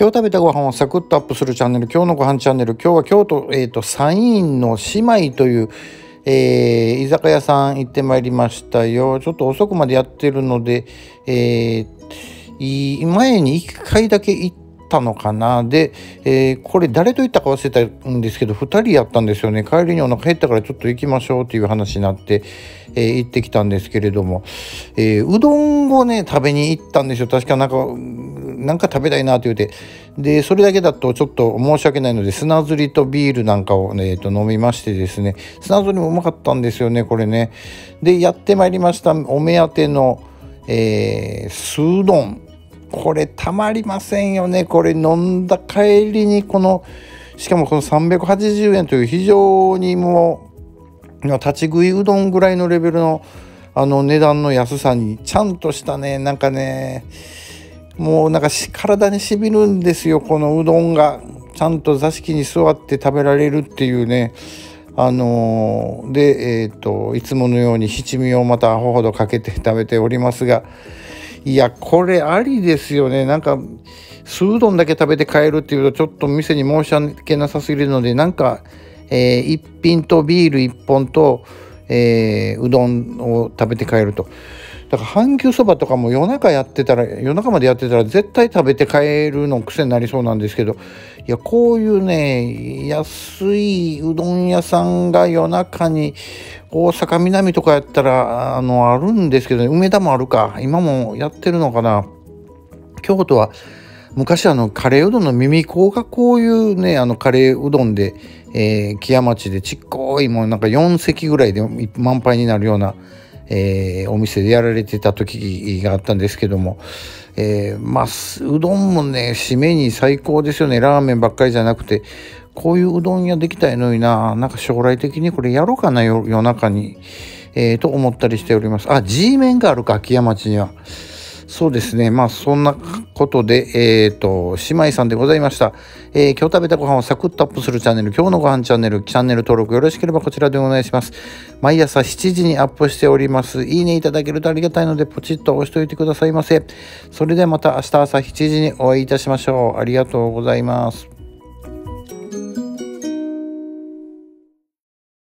今日食べたご飯をサクッとアップするチャンネル今日のご飯チャンネル。今日は京都、えーと、山陰の姉妹という、えー、居酒屋さん行ってまいりましたよ。ちょっと遅くまでやってるので、えー、前に1回だけ行ったのかな。で、えー、これ誰と行ったか忘れたんですけど2人やったんですよね。帰りにお腹減ったからちょっと行きましょうっていう話になって、えー、行ってきたんですけれども、えー、うどんをね食べに行ったんですよ。確かなんかなんか食べたいなと言うて。でそれだけだとちょっと申し訳ないので砂ずりとビールなんかを、ね、えー、と飲みましてですね。砂ずりもうまかったんですよねこれね。でやってまいりましたお目当ての、えー、酢うどんこれたまりませんよね。これ飲んだ帰りにこのしかもこの380円という非常にもう立ち食いうどんぐらいのレベルのあの値段の安さにちゃんとしたねなんかねもうなんか体にしびるんですよこのうどんが。ちゃんと座敷に座って食べられるっていうね。あのー、でえっ、ー、といつものように七味をまたアホほどかけて食べておりますが。いやこれありですよね。なんか酢うどんだけ食べて帰るっていうとちょっと店に申し訳なさすぎるのでなんか、えー、一品とビール1本と、えー、うどんを食べて帰ると。だから阪急そばとかも夜中やってたら夜中までやってたら絶対食べて帰るの癖になりそうなんですけどいやこういうね安いうどん屋さんが夜中に大阪南とかやったらあのあるんですけど、ね、梅田もあるか。今もやってるのかな。京都は昔あのカレーうどんの耳子がこういうねあのカレーうどんで、えー、木屋町でちっこいもうなんか4席ぐらいで満杯になるようなえー、お店でやられてた時があったんですけども、えー、まあうどんもね締めに最高ですよねラーメンばっかりじゃなくてこういううどん屋できたいのにななんか将来的にこれやろうかな夜中に、えー、と思ったりしておりますあ G メンがあるか秋山町には。そうですね。まあ、そんなことで、えっ、ー、と、姉妹さんでございました。えー、今日食べたご飯をサクッとアップするチャンネル、今日のご飯チャンネル、チャンネル登録よろしければこちらでお願いします。毎朝7時にアップしております。いいねいただけるとありがたいので、ポチッと押しておいてくださいませ。それではまた明日朝7時にお会いいたしましょう。ありがとうございます。